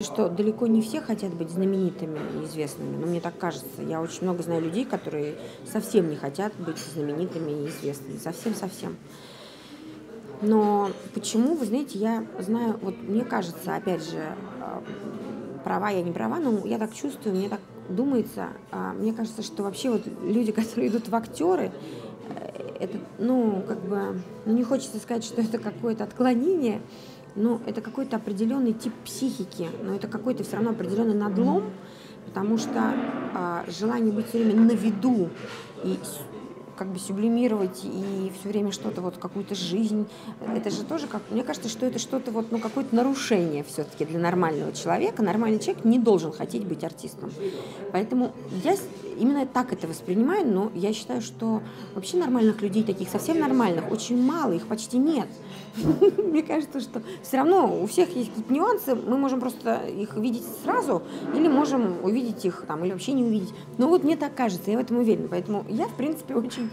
что далеко не все хотят быть знаменитыми и известными, но мне так кажется. Я очень много знаю людей, которые совсем не хотят быть знаменитыми и известными. Совсем-совсем. Но почему, вы знаете, я знаю, вот мне кажется, опять же, а, права я не права, но я так чувствую, мне так думается, а, мне кажется, что вообще вот люди, которые идут в актеры, э, это, ну, как бы, ну, не хочется сказать, что это какое-то отклонение, но это какой-то определенный тип психики, но это какой-то все равно определенный надлом, потому что а, желание быть все время на виду и как бы сублимировать и все время что-то вот какую-то жизнь. Это же тоже как мне кажется, что это что-то вот ну какое-то нарушение все-таки для нормального человека. Нормальный человек не должен хотеть быть артистом. Поэтому я именно так это воспринимаю, но я считаю, что вообще нормальных людей таких совсем нормальных очень мало, их почти нет. Мне кажется, что все равно у всех есть какие-то нюансы, мы можем просто их видеть сразу, или можем увидеть их там, или вообще не увидеть. Но вот мне так кажется, я в этом уверена. Поэтому я, в принципе, очень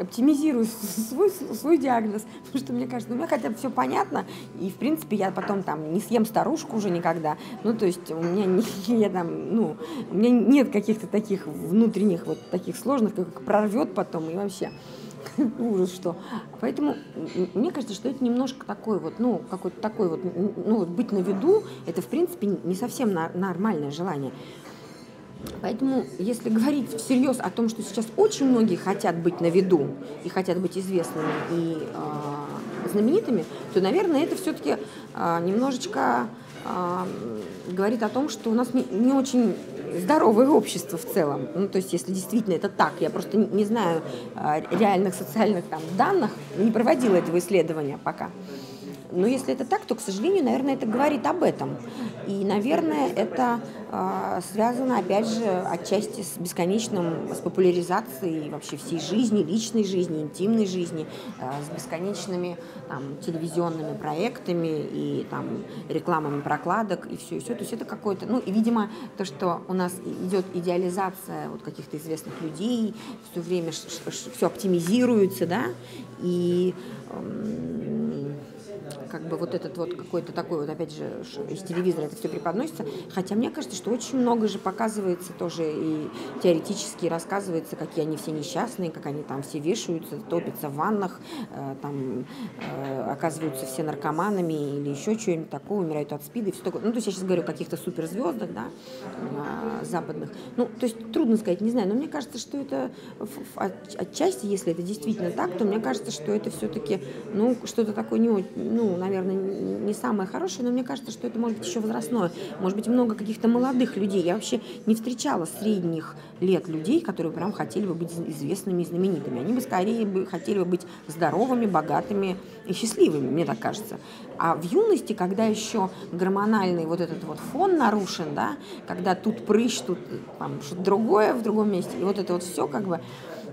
оптимизирую свой, свой диагноз, потому что мне кажется, ну, у меня хотя бы все понятно, и, в принципе, я потом там не съем старушку уже никогда, ну, то есть у меня, не, я там, ну, у меня нет каких-то таких внутренних вот таких сложных, как прорвет потом и вообще ужас что. Поэтому мне кажется, что это немножко такой вот, ну, какой-то такой вот, ну, вот быть на виду, это, в принципе, не совсем нормальное желание. Поэтому, если говорить всерьез о том, что сейчас очень многие хотят быть на виду и хотят быть известными и э, знаменитыми, то, наверное, это все-таки э, немножечко э, говорит о том, что у нас не, очень здоровое общество в целом. Ну, то есть, если действительно это так, я просто не, знаю э, реальных социальных там, данных, не проводила этого исследования пока. Но если это так, то, к сожалению, наверное, это говорит об этом. И, наверное, это э, связано, опять же, отчасти с бесконечным, с популяризацией вообще всей жизни, личной жизни, интимной жизни, э, с бесконечными там, телевизионными проектами и там, рекламами прокладок и все, и все. То есть это какое-то, ну, и, видимо, то, что у нас идет идеализация вот каких-то известных людей, все время все оптимизируется, да, и как бы вот этот вот какой-то такой вот, опять же, из телевизора это все преподносится. Хотя мне кажется, что очень много же показывается тоже и теоретически рассказывается, какие они все несчастные, как они там все вешаются, топятся в ваннах, э, там э, оказываются все наркоманами или еще что-нибудь такого, умирают от спида и все такое. Ну, то есть я сейчас говорю о каких-то суперзвездах, да, э, западных. Ну, то есть трудно сказать, не знаю, но мне кажется, что это отчасти, если это действительно так, то мне кажется, что это все-таки, ну, что-то такое не, ну, наверное, не самое хорошее, но мне кажется, что это может быть еще возрастное. Может быть, много каких-то молодых людей. Я вообще не встречала средних лет людей, которые прям хотели бы быть известными и знаменитыми. Они бы скорее бы хотели бы быть здоровыми, богатыми и счастливыми, мне так кажется. А в юности, когда еще гормональный вот этот вот фон нарушен, да, когда тут прыщ, тут там что-то другое в другом месте, и вот это вот все как бы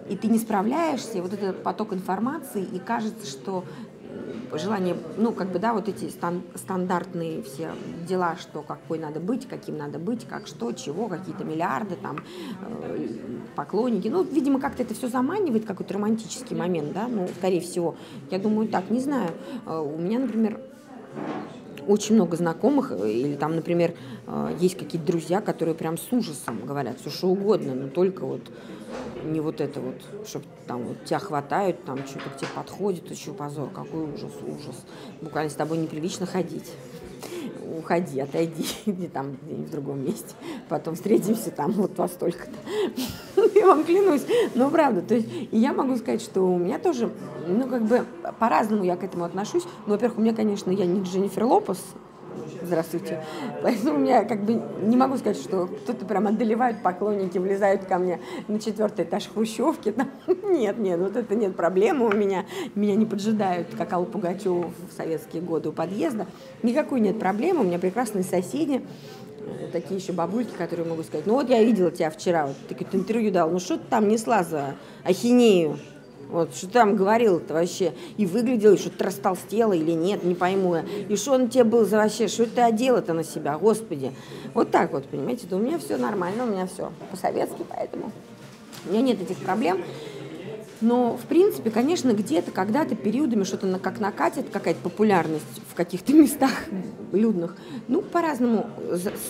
и ты не справляешься, и вот этот поток информации, и кажется, что желание, ну, как бы, да, вот эти стан стандартные все дела, что какой надо быть, каким надо быть, как что, чего, какие-то миллиарды, там, э, поклонники. Ну, видимо, как-то это все заманивает, какой-то романтический момент, да, ну, скорее всего. Я думаю, так, не знаю. Э, у меня, например, очень много знакомых, э, или там, например, э, есть какие-то друзья, которые прям с ужасом говорят все что угодно, но только вот не вот это вот, чтобы там вот тебя хватают, там что-то к тебе подходит, еще позор, какой ужас, ужас. Буквально с тобой неприлично ходить. Уходи, отойди, иди там в другом месте. Потом встретимся там вот во столько-то. Я вам клянусь. Ну, правда, то есть и я могу сказать, что у меня тоже, ну, как бы по-разному я к этому отношусь. Ну, во-первых, у меня, конечно, я не Дженнифер Лопес, здравствуйте. Поэтому у меня как бы не могу сказать, что кто-то прям одолевает поклонники, влезают ко мне на четвертый этаж хрущевки. Там. Нет, нет, вот это нет проблемы у меня. Меня не поджидают, как Аллу Пугачеву в советские годы у подъезда. Никакой нет проблемы, у меня прекрасные соседи такие еще бабульки, которые могут сказать, ну вот я видела тебя вчера, вот ты какое-то интервью дал, ну что ты там несла за ахинею? Вот, что там говорил-то вообще, и выглядел, что ты растолстела или нет, не пойму я. И что он тебе был за вообще, что ты одела-то на себя, господи. Вот так вот, понимаете, то у меня все нормально, у меня все по-советски, поэтому у меня нет этих проблем. Но, в принципе, конечно, где-то, когда-то периодами что-то на, как накатит, какая-то популярность в каких-то местах людных. Ну, по-разному.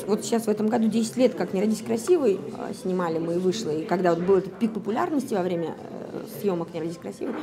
Вот сейчас в этом году 10 лет, как «Не родись красивой» а, снимали мы и вышло. И когда вот был этот пик популярности во время э, съемок «Не родись красивой»,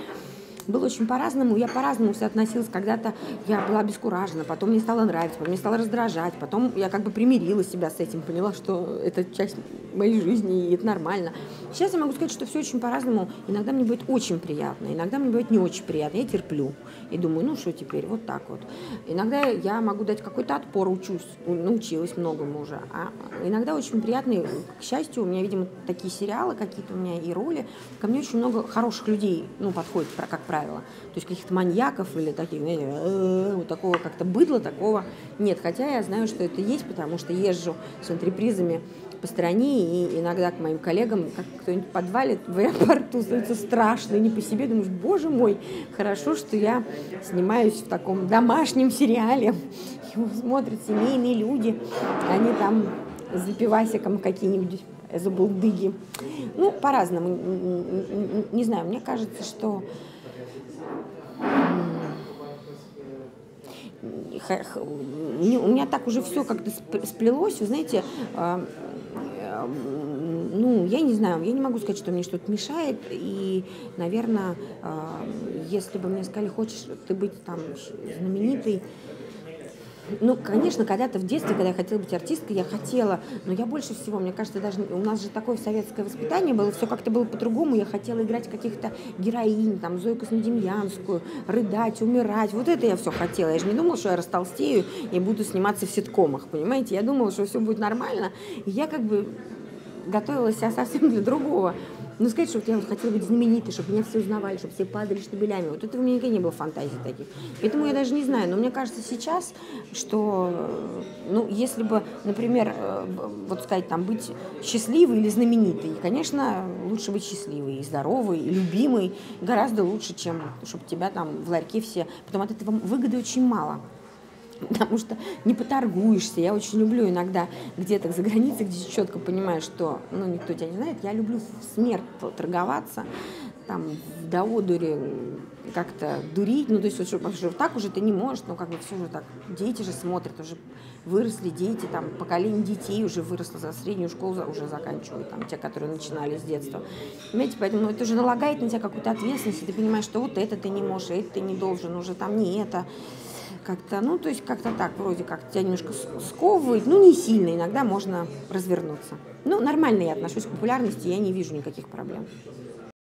было очень по-разному, я по-разному все относилась. Когда-то я была обескуражена, потом мне стало нравиться, потом мне стало раздражать, потом я как бы примирила себя с этим, поняла, что это часть моей жизни, и это нормально. Сейчас я могу сказать, что все очень по-разному. Иногда мне будет очень приятно, иногда мне будет не очень приятно. Я терплю и думаю, ну что теперь, вот так вот. Иногда я могу дать какой-то отпор, учусь, научилась многому уже. А иногда очень приятно, к счастью, у меня, видимо, такие сериалы какие-то у меня и роли. Ко мне очень много хороших людей, ну, подходит, как правило правило. То есть каких-то маньяков или таких, знаете, вот такого как-то быдла, такого нет. Хотя я знаю, что это есть, потому что езжу с антрепризами по стране, и иногда к моим коллегам, как кто-нибудь подвалит в аэропорту, становится страшно, не по себе, думаешь, боже мой, хорошо, что я снимаюсь в таком домашнем сериале, его смотрят семейные люди, они там за пивасиком какие-нибудь забулдыги. Ну, по-разному. Не знаю, мне кажется, что у меня так уже все как-то сплелось, вы знаете, а, ну, я не знаю, я не могу сказать, что мне что-то мешает, и, наверное, а, если бы мне сказали, хочешь ты быть там знаменитой, ну, конечно, когда-то в детстве, когда я хотела быть артисткой, я хотела, но я больше всего, мне кажется, даже у нас же такое советское воспитание было, все как-то было по-другому, я хотела играть каких-то героинь, там, Зою Космодемьянскую, рыдать, умирать, вот это я все хотела. Я же не думала, что я растолстею и буду сниматься в ситкомах, понимаете? Я думала, что все будет нормально, и я как бы готовила себя совсем для другого. Ну, сказать, что вот я вот хотела быть знаменитой, чтобы меня все узнавали, чтобы все падали штабелями. Вот этого у меня никогда не было фантазий таких. Поэтому я даже не знаю. Но мне кажется сейчас, что, ну, если бы, например, э, вот сказать, там, быть счастливой или знаменитой, конечно, лучше быть счастливой и здоровой, и любимой гораздо лучше, чем чтобы тебя там в ларьке все... Потом от этого выгоды очень мало потому что не поторгуешься. Я очень люблю иногда где-то за границей, где четко понимаешь, что ну, никто тебя не знает. Я люблю в смерть торговаться, там, в доодуре как-то дурить, ну, то есть, что, что так уже ты не можешь, ну, как бы все же так, дети же смотрят, уже выросли дети, там, поколение детей уже выросло, за среднюю школу уже заканчивают, там, те, которые начинали с детства. Понимаете, поэтому это уже налагает на тебя какую-то ответственность, и ты понимаешь, что вот это ты не можешь, это ты не должен, уже там не это как-то, ну, то есть как-то так, вроде как тебя немножко сковывает, ну, не сильно, иногда можно развернуться. Ну, нормально я отношусь к популярности, я не вижу никаких проблем.